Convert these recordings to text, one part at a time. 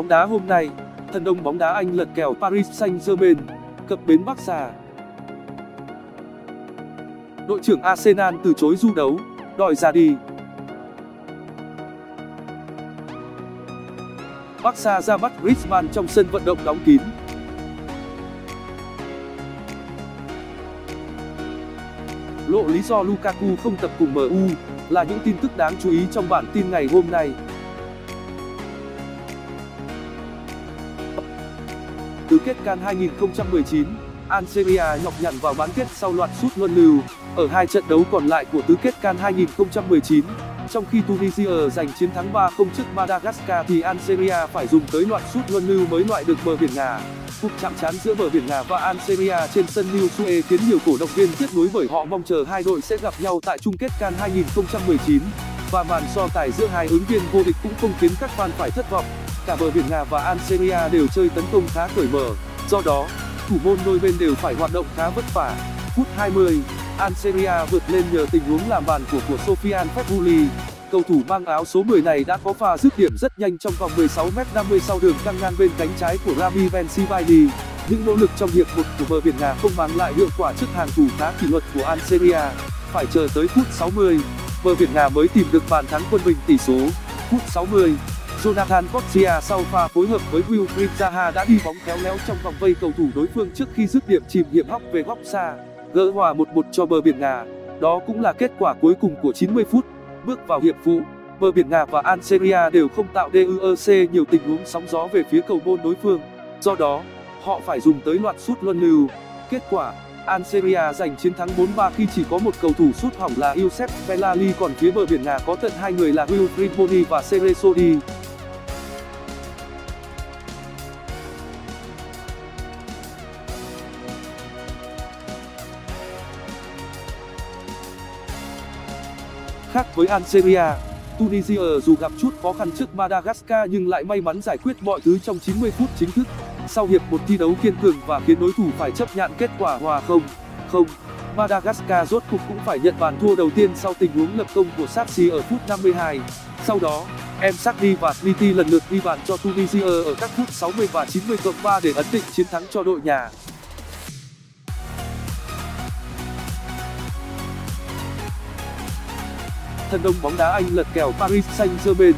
bóng đá hôm nay, thần đồng bóng đá Anh lật kèo Paris Saint-Germain, cập bến bắc xa Đội trưởng Arsenal từ chối du đấu, đòi ra đi. bắc xa ra mắt Griezmann trong sân vận động đóng kín. Lộ lý do Lukaku không tập cùng MU là những tin tức đáng chú ý trong bản tin ngày hôm nay. Tứ kết CAN 2019, Algeria nhọc nhằn vào bán kết sau loạt sút luân lưu ở hai trận đấu còn lại của tứ kết CAN 2019. Trong khi Tunisia giành chiến thắng 3-0 trước Madagascar thì Algeria phải dùng tới loạt sút luân lưu mới loại được bờ biển Nga. Cuộc chạm trán giữa bờ biển Nga và Algeria trên sân New Suez khiến nhiều cổ động viên tiếc nuối bởi họ mong chờ hai đội sẽ gặp nhau tại chung kết CAN 2019 và màn so tài giữa hai ứng viên vô địch cũng không khiến các fan phải thất vọng. Cả bờ biển Nga và Algeria đều chơi tấn công khá cởi mở, do đó, thủ môn đôi bên đều phải hoạt động khá vất vả. Phút 20, Algeria vượt lên nhờ tình huống làm bàn của của Sofian Febbouli. Cầu thủ mang áo số 10 này đã có pha dứt điểm rất nhanh trong vòng 16m50 sau đường căng ngang bên cánh trái của Rami Bensebaini. Những nỗ lực trong hiệp một của bờ biển Nga không mang lại hiệu quả trước hàng thủ khá kỷ luật của Algeria. Phải chờ tới phút 60, bờ biển Nga mới tìm được bàn thắng quân bình tỷ số. Phút 60, Jonathan Corsia sau pha phối hợp với Wilfried Zaha đã đi bóng khéo léo trong vòng vây cầu thủ đối phương trước khi dứt điểm chìm hiểm hóc về góc xa, gỡ hòa 1-1 cho bờ biển Nga. Đó cũng là kết quả cuối cùng của 90 phút. Bước vào hiệp phụ, bờ biển Nga và Algeria đều không tạo DUEC nhiều tình huống sóng gió về phía cầu môn đối phương. Do đó, họ phải dùng tới loạt sút luân lưu. Kết quả, Algeria giành chiến thắng 4-3 khi chỉ có một cầu thủ sút hỏng là Youssef Bellali còn phía bờ biển Nga có tận hai người là Wilfried Boni và Ceresoli. Khác với Algeria, Tunisia dù gặp chút khó khăn trước Madagascar nhưng lại may mắn giải quyết mọi thứ trong 90 phút chính thức. Sau hiệp một thi đấu kiên cường và khiến đối thủ phải chấp nhận kết quả hòa không, không, Madagascar rốt cục cũng phải nhận bàn thua đầu tiên sau tình huống lập công của Saxi ở phút 52. Sau đó, em Sakdi và Smiti lần lượt ghi bàn cho Tunisia ở các phút 60 và 90 cộng 3 để ấn định chiến thắng cho đội nhà. Thần đồng bóng đá Anh lật kèo Paris Saint-Germain,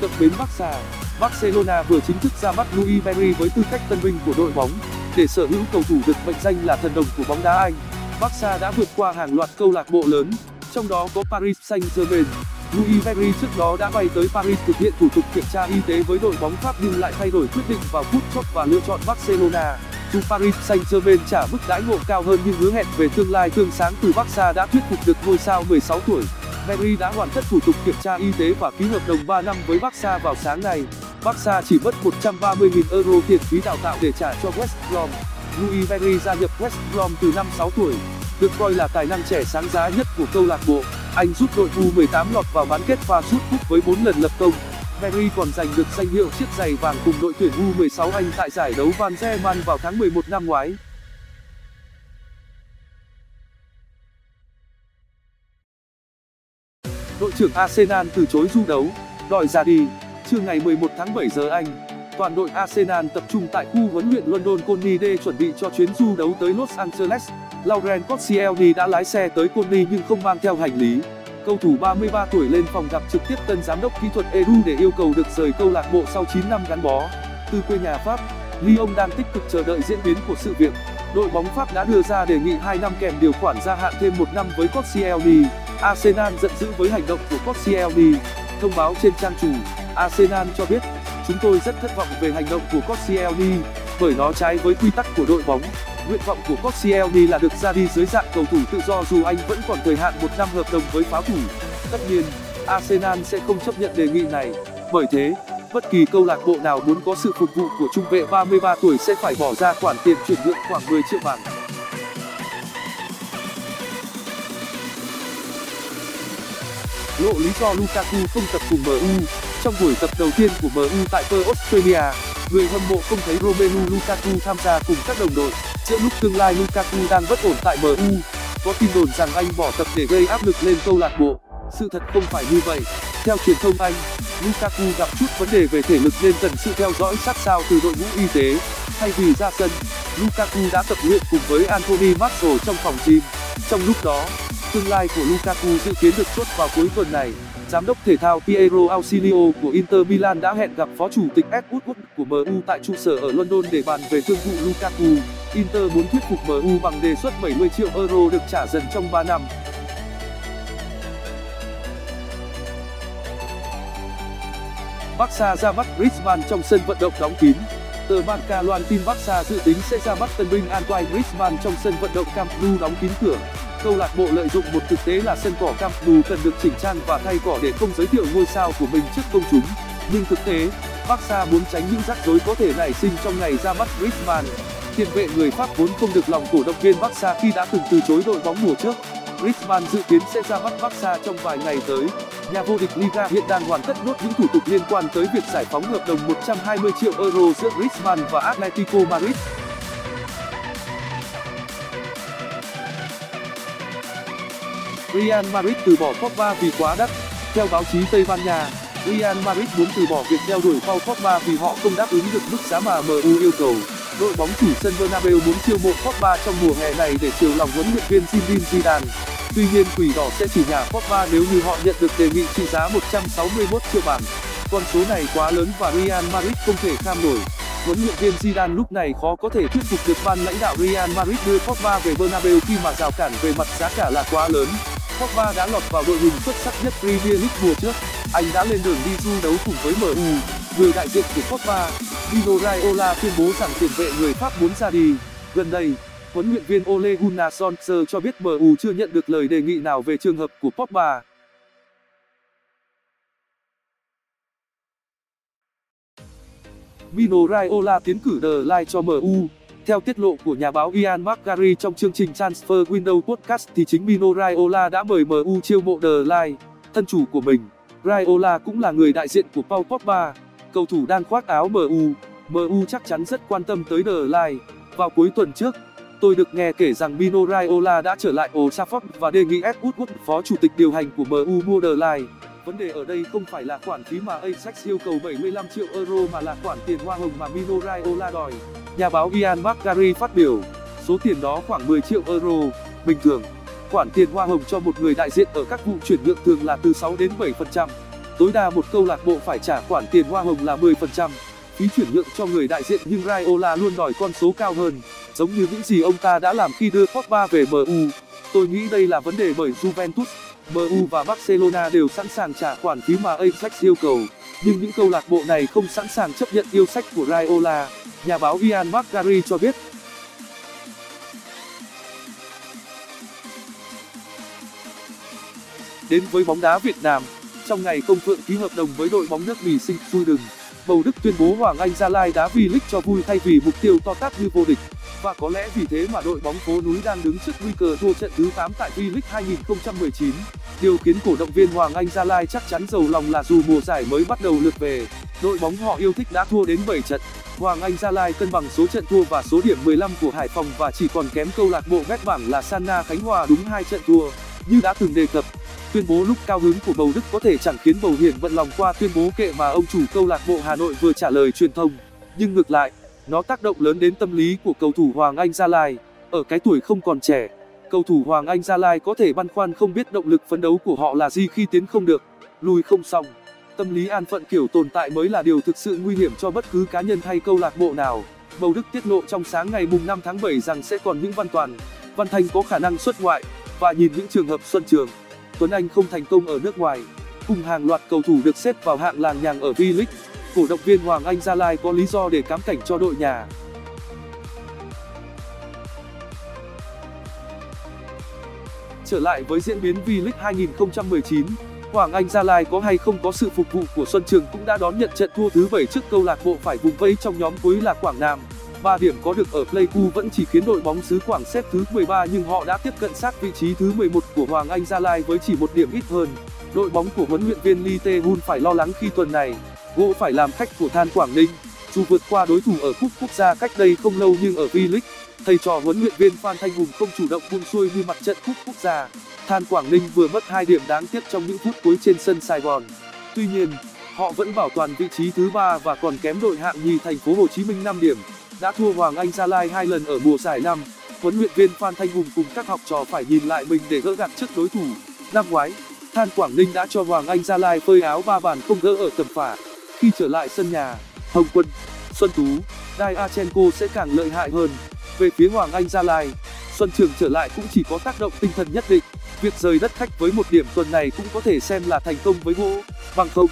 cập bến Barca. Barcelona vừa chính thức ra mắt Louis Berry với tư cách tân binh của đội bóng. Để sở hữu cầu thủ được mệnh danh là thần đồng của bóng đá Anh, Barca đã vượt qua hàng loạt câu lạc bộ lớn, trong đó có Paris Saint-Germain. Louis Berry trước đó đã bay tới Paris thực hiện thủ tục kiểm tra y tế với đội bóng Pháp nhưng lại thay đổi quyết định vào phút chót và lựa chọn Barcelona. Dù Paris Saint-Germain trả mức đãi ngộ cao hơn nhưng hứa hẹn về tương lai tươi sáng từ Barca đã thuyết phục được ngôi sao 16 tuổi. Berry đã hoàn tất thủ tục kiểm tra y tế và ký hợp đồng 3 năm với Barca vào sáng nay. Barca chỉ mất 130.000 euro tiền phí đào tạo để trả cho West Brom. Louis Berry gia nhập West Brom từ năm 6 tuổi, được coi là tài năng trẻ sáng giá nhất của câu lạc bộ. Anh giúp đội U18 lọt vào bán kết và rút cúp với 4 lần lập công. Berry còn giành được danh hiệu chiếc giày vàng cùng đội tuyển U16 Anh tại giải đấu Van Zeeman vào tháng 11 năm ngoái. Đội trưởng Arsenal từ chối du đấu, đòi ra đi. Trưa ngày 11 tháng 7 giờ Anh, toàn đội Arsenal tập trung tại khu huấn luyện London Colney để chuẩn bị cho chuyến du đấu tới Los Angeles. Laurent Koscielny đã lái xe tới Colney nhưng không mang theo hành lý. Cầu thủ 33 tuổi lên phòng gặp trực tiếp tân giám đốc kỹ thuật Edu để yêu cầu được rời câu lạc bộ sau 9 năm gắn bó. Từ quê nhà Pháp, Lyon đang tích cực chờ đợi diễn biến của sự việc. Đội bóng Pháp đã đưa ra đề nghị 2 năm kèm điều khoản gia hạn thêm 1 năm với Koscielny. Arsenal giận dữ với hành động của Koscielny. Thông báo trên trang chủ, Arsenal cho biết, chúng tôi rất thất vọng về hành động của Koscielny, bởi nó trái với quy tắc của đội bóng. Nguyện vọng của Koscielny là được ra đi dưới dạng cầu thủ tự do dù anh vẫn còn thời hạn một năm hợp đồng với pháo thủ. Tất nhiên, Arsenal sẽ không chấp nhận đề nghị này. Bởi thế, bất kỳ câu lạc bộ nào muốn có sự phục vụ của trung vệ 33 tuổi sẽ phải bỏ ra khoản tiền chuyển nhượng khoảng 10 triệu bảng. Lộ lý do Lukaku không tập cùng MU trong buổi tập đầu tiên của MU tại Perth, Australia, người hâm mộ không thấy Romelu Lukaku tham gia cùng các đồng đội. Giữa lúc tương lai Lukaku đang bất ổn tại MU có tin đồn rằng anh bỏ tập để gây áp lực lên câu lạc bộ. Sự thật không phải như vậy. Theo truyền thông anh, lukaku gặp chút vấn đề về thể lực nên cần sự theo dõi sát sao từ đội ngũ y tế. Thay vì ra sân, lukaku đã tập luyện cùng với anthony martial trong phòng gym. Trong lúc đó tương lai của lukaku dự kiến được chốt vào cuối tuần này giám đốc thể thao piero ausilio của inter milan đã hẹn gặp phó chủ tịch ed woodward của mu tại trụ sở ở london để bàn về thương vụ lukaku inter muốn thuyết phục mu bằng đề xuất 70 triệu euro được trả dần trong 3 năm Barca ra mắt Griezmann trong sân vận động đóng kín. Tờ Marca loan tin Barca dự tính sẽ ra mắt tân binh Antoine Griezmann trong sân vận động Camp Nou đóng kín cửa. Câu lạc bộ lợi dụng một thực tế là sân cỏ Camp Nou cần được chỉnh trang và thay cỏ để không giới thiệu ngôi sao của mình trước công chúng. Nhưng thực tế, Barca muốn tránh những rắc rối có thể nảy sinh trong ngày ra mắt Griezmann. Tiền vệ người Pháp vốn không được lòng cổ động viên Barca khi đã từng từ chối đội bóng mùa trước. Griezmann dự kiến sẽ ra mắt Barca trong vài ngày tới. Nhà vô địch Liga hiện đang hoàn tất nốt những thủ tục liên quan tới việc giải phóng hợp đồng 120 triệu euro giữa Griezmann và Atletico Madrid. Real Madrid từ bỏ Pogba vì quá đắt. Theo báo chí Tây Ban Nha, Real Madrid muốn từ bỏ việc đeo đuổi Paul Pogba vì họ không đáp ứng được mức giá mà MU yêu cầu. Đội bóng chủ sân Bernabeu muốn chiêu mộ Pogba trong mùa hè này để chiều lòng huấn luyện viên Zinedine Zidane. Tuy nhiên quỷ đỏ sẽ chỉ nhả Pogba nếu như họ nhận được đề nghị trị giá 161 triệu bảng. Con số này quá lớn và Real Madrid không thể kham nổi. Huấn luyện viên Zidane lúc này khó có thể thuyết phục được ban lãnh đạo Real Madrid đưa Pogba về Bernabeu khi mà rào cản về mặt giá cả là quá lớn. Pogba đã lọt vào đội hình xuất sắc nhất Premier League mùa trước. Anh đã lên đường đi du đấu cùng với MU. Người đại diện của Pogba, Mino Raiola tuyên bố rằng tiền vệ người Pháp muốn ra đi. Gần đây, huấn luyện viên Ole Gunnar Solskjaer cho biết MU chưa nhận được lời đề nghị nào về trường hợp của Pogba. Mino Raiola tiến cử The Line cho MU. Theo tiết lộ của nhà báo Ian McGarry trong chương trình Transfer Window Podcast thì chính Mino Raiola đã mời MU chiêu mộ The Line, thân chủ của mình. Raiola cũng là người đại diện của Paul Pogba, cầu thủ đang khoác áo MU. MU chắc chắn rất quan tâm tới The Line. Vào cuối tuần trước, tôi được nghe kể rằng Mino Raiola đã trở lại Old Trafford và đề nghị Ed Woodward, phó chủ tịch điều hành của MU mua The Line. Vấn đề ở đây không phải là khoản phí mà Ajax yêu cầu 75 triệu euro mà là khoản tiền hoa hồng mà Mino Raiola đòi. Nhà báo Ian McGarry phát biểu, số tiền đó khoảng 10 triệu euro. Bình thường, khoản tiền hoa hồng cho một người đại diện ở các vụ chuyển nhượng thường là từ 6 đến 7%. Tối đa một câu lạc bộ phải trả khoản tiền hoa hồng là 10%. Phí chuyển nhượng cho người đại diện nhưng Raiola luôn đòi con số cao hơn, giống như những gì ông ta đã làm khi đưa Pogba về MU. Tôi nghĩ đây là vấn đề bởi Juventus, MU và Barcelona đều sẵn sàng trả khoản phí mà Ajax yêu cầu, nhưng những câu lạc bộ này không sẵn sàng chấp nhận yêu sách của Raiola. Nhà báo Ian McGarry cho biết. Đến với bóng đá Việt Nam, trong ngày công phượng ký hợp đồng với đội bóng nước Bỉ Sinh Sweden, Bầu Đức tuyên bố Hoàng Anh Gia Lai đá V-League cho vui thay vì mục tiêu to tát như vô địch. Và có lẽ vì thế mà đội bóng phố núi đang đứng trước nguy cơ thua trận thứ 8 tại V-League 2019. Điều khiến cổ động viên Hoàng Anh Gia Lai chắc chắn giàu lòng là dù mùa giải mới bắt đầu lượt về, đội bóng họ yêu thích đã thua đến 7 trận. Hoàng Anh Gia Lai cân bằng số trận thua và số điểm 15 của Hải Phòng và chỉ còn kém câu lạc bộ vét bảng là Sanna Khánh Hòa đúng hai trận thua. Như đã từng đề cập, tuyên bố lúc cao hứng của bầu đức có thể chẳng khiến bầu hiền bận lòng qua tuyên bố kệ mà ông chủ câu lạc bộ hà nội vừa trả lời truyền thông nhưng ngược lại nó tác động lớn đến tâm lý của cầu thủ hoàng anh gia lai. Ở cái tuổi không còn trẻ cầu thủ hoàng anh gia lai có thể băn khoăn không biết động lực phấn đấu của họ là gì khi tiến không được lùi không xong. Tâm lý an phận kiểu tồn tại mới là điều thực sự nguy hiểm cho bất cứ cá nhân hay câu lạc bộ nào. Bầu đức tiết lộ trong sáng ngày mùng 5 tháng 7 rằng sẽ còn những văn toàn văn thanh có khả năng xuất ngoại và nhìn những trường hợp xuân trường. Tuấn Anh không thành công ở nước ngoài. Cùng hàng loạt cầu thủ được xếp vào hạng làng nhàng ở V-League, cổ động viên Hoàng Anh Gia Lai có lý do để cám cảnh cho đội nhà. Trở lại với diễn biến V-League 2019, Hoàng Anh Gia Lai có hay không có sự phục vụ của Xuân Trường cũng đã đón nhận trận thua thứ 7 trước câu lạc bộ phải vùng vẫy trong nhóm cuối là Quảng Nam. 3 điểm có được ở Pleiku vẫn chỉ khiến đội bóng xứ Quảng xếp thứ 13 nhưng họ đã tiếp cận sát vị trí thứ 11 của Hoàng Anh Gia Lai với chỉ một điểm ít hơn. Đội bóng của huấn luyện viên Lee Tae-hun phải lo lắng khi tuần này, gỗ phải làm khách của Than Quảng Ninh. Dù vượt qua đối thủ ở cúp quốc gia cách đây không lâu nhưng ở V-League, thầy trò huấn luyện viên Phan Thanh Hùng không chủ động buông xuôi như mặt trận cúp quốc gia. Than Quảng Ninh vừa mất hai điểm đáng tiếc trong những phút cuối trên sân Sài Gòn. Tuy nhiên, họ vẫn bảo toàn vị trí thứ ba và còn kém đội hạng nhì Thành phố Hồ Chí Minh 5 điểm. Đã thua Hoàng Anh Gia Lai hai lần ở mùa giải năm, huấn luyện viên Phan Thanh Hùng cùng các học trò phải nhìn lại mình để gỡ gạc trước đối thủ. Năm ngoái, Than Quảng Ninh đã cho Hoàng Anh Gia Lai phơi áo ba bàn không gỡ ở tầm phả. Khi trở lại sân nhà, Hồng Quân, Xuân Tú, Diachenko sẽ càng lợi hại hơn. Về phía Hoàng Anh Gia Lai, Xuân Trường trở lại cũng chỉ có tác động tinh thần nhất định. Việc rời đất khách với một điểm tuần này cũng có thể xem là thành công với gỗ, bằng không.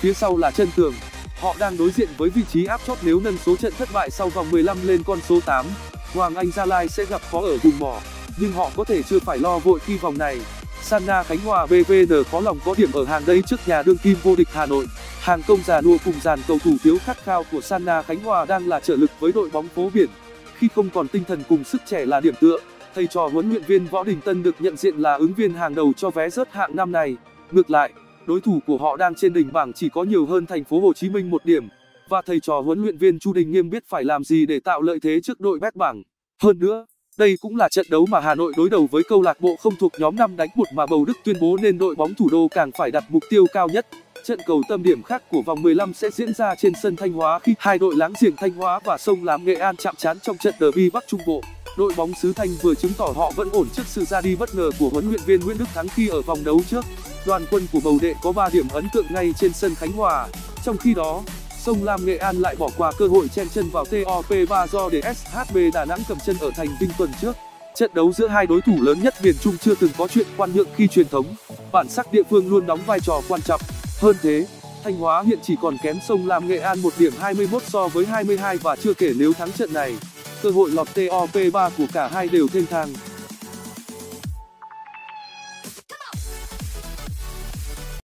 Phía sau là chân tường. Họ đang đối diện với vị trí áp chót nếu nâng số trận thất bại sau vòng 15 lên con số 8. Hoàng Anh Gia Lai sẽ gặp khó ở vùng mỏ, nhưng họ có thể chưa phải lo vội khi vòng này. Sanna Khánh Hòa BVN khó lòng có điểm ở hàng đây trước nhà đương kim vô địch Hà Nội. Hàng công già nua cùng dàn cầu thủ thiếu khát khao của Sanna Khánh Hòa đang là trợ lực với đội bóng phố biển. Khi không còn tinh thần cùng sức trẻ là điểm tựa, thầy trò huấn luyện viên Võ Đình Tân được nhận diện là ứng viên hàng đầu cho vé rớt hạng năm này. Ngược lại, đối thủ của họ đang trên đỉnh bảng chỉ có nhiều hơn thành phố Hồ Chí Minh một điểm và thầy trò huấn luyện viên Chu Đình Nghiêm biết phải làm gì để tạo lợi thế trước đội bét bảng. Hơn nữa, đây cũng là trận đấu mà Hà Nội đối đầu với câu lạc bộ không thuộc nhóm 5 đánh một mà Bầu Đức tuyên bố nên đội bóng thủ đô càng phải đặt mục tiêu cao nhất. Trận cầu tâm điểm khác của vòng 15 sẽ diễn ra trên sân Thanh Hóa khi hai đội láng giềng Thanh Hóa và Sông Lam Nghệ An chạm trán trong trận derby Bắc Trung Bộ. Đội bóng xứ Thanh vừa chứng tỏ họ vẫn ổn trước sự ra đi bất ngờ của huấn luyện viên Nguyễn Đức Thắng khi ở vòng đấu trước. Đoàn quân của Bầu Đệ có 3 điểm ấn tượng ngay trên sân Khánh Hòa. Trong khi đó, Sông Lam Nghệ An lại bỏ qua cơ hội chen chân vào TOP3 do để SHB Đà Nẵng cầm chân ở thành Vinh tuần trước. Trận đấu giữa hai đối thủ lớn nhất miền Trung chưa từng có chuyện quan nhượng khi truyền thống. Bản sắc địa phương luôn đóng vai trò quan trọng. Hơn thế, Thanh Hóa hiện chỉ còn kém Sông Lam Nghệ An một điểm 21 so với 22 và chưa kể nếu thắng trận này, cơ hội lọt TOP3 của cả hai đều thênh thang.